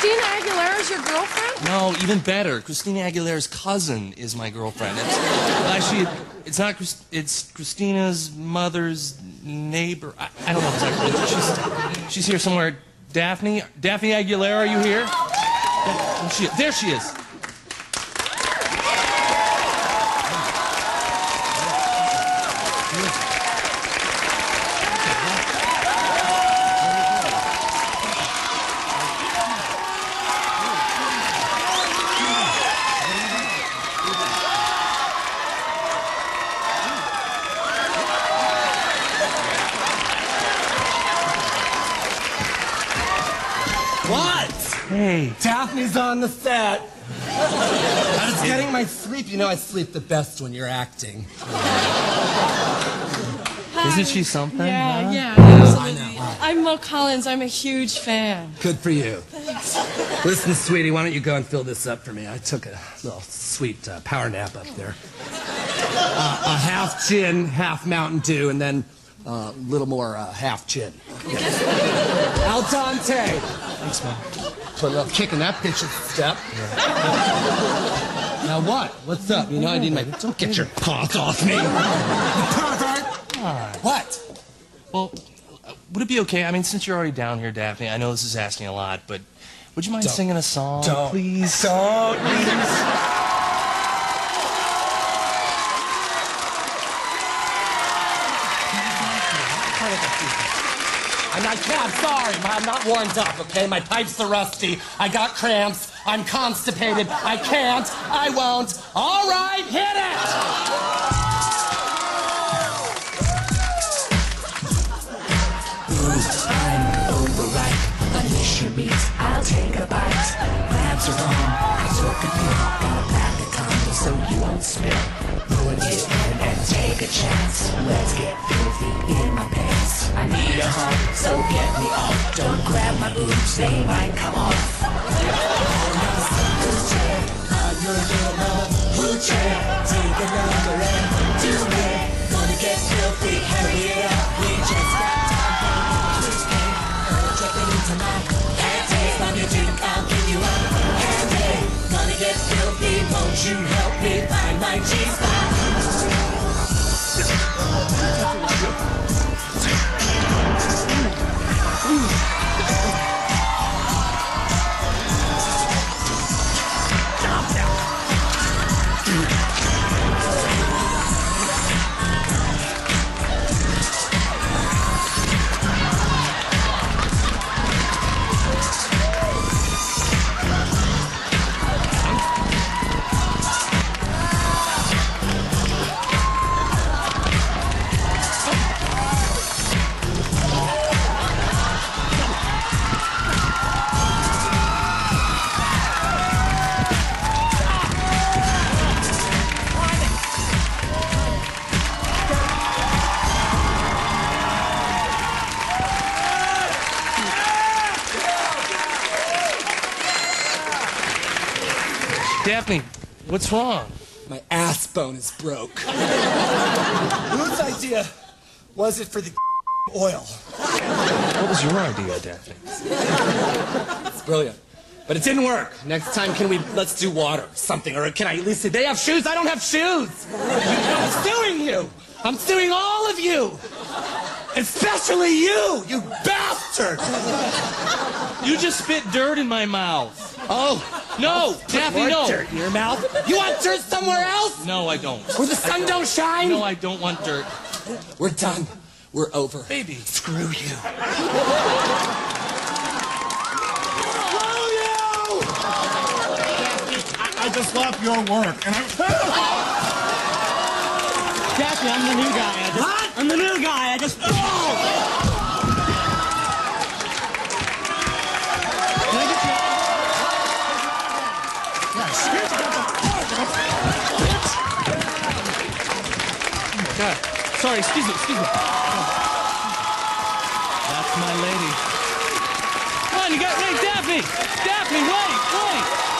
Christina Aguilera's your girlfriend? No, even better. Christina Aguilera's cousin is my girlfriend. It's, actually, it's not. It's Christina's mother's neighbor. I, I don't know exactly. She's she's here somewhere. Daphne, Daphne Aguilera, are you here? There she is. What? Hey. Daphne's on the set. I was getting my sleep. You know I sleep the best when you're acting. Isn't she something? Yeah, huh? yeah, I absolutely. know. I'm Mo Collins. I'm a huge fan. Good for you. Listen, sweetie, why don't you go and fill this up for me? I took a little sweet uh, power nap up there. Uh, a half gin, half Mountain Dew, and then a uh, little more uh, half gin. Al dente. Thanks, man. Put a little kick in that bitch's step. now what? What's up? You know I need my. Don't get your paws off me. Pervert. What? Well, would it be okay? I mean, since you're already down here, Daphne, I know this is asking a lot, but would you mind Don't- singing a song, don't- please? Don't. I'm not, I'm sorry, I'm not warmed up, okay? My pipes are rusty. I got cramps. I'm constipated. I can't. I won't. All right, hit it! I'm overripe. Unleash your I'll take a bite. Are I took a pill. Got a pack of condoms so you won't spill. Take a chance. Let's get filthy in my pants. I need a hug, so get me off. Don't grab my boobs, they might come off. Hoochie, take a number and do Daphne, what's wrong? My ass bone is broke. Whose idea was it for the oil? What was your idea, Daphne? It's brilliant. But it didn't work. Next time, can we, let's do water, something. Or can I at least say, they have shoes, I don't have shoes. I'm suing you. I'm suing all of you. Especially you, you bastard. You just spit dirt in my mouth. Oh, No, Daphne, more no. dirt in your mouth. You want dirt somewhere else? No, I don't. Where the sun don't shine? No, I don't want dirt. We're done. We're over. Baby. Screw you. Screw you! I just love your work, and I. Daphne, I'm the new guy. I just, What? I'm the new guy. I just. Sorry, excuse me, excuse me. That's my lady. Come on, you got. Wait, Daphne! Daphne, wait, wait!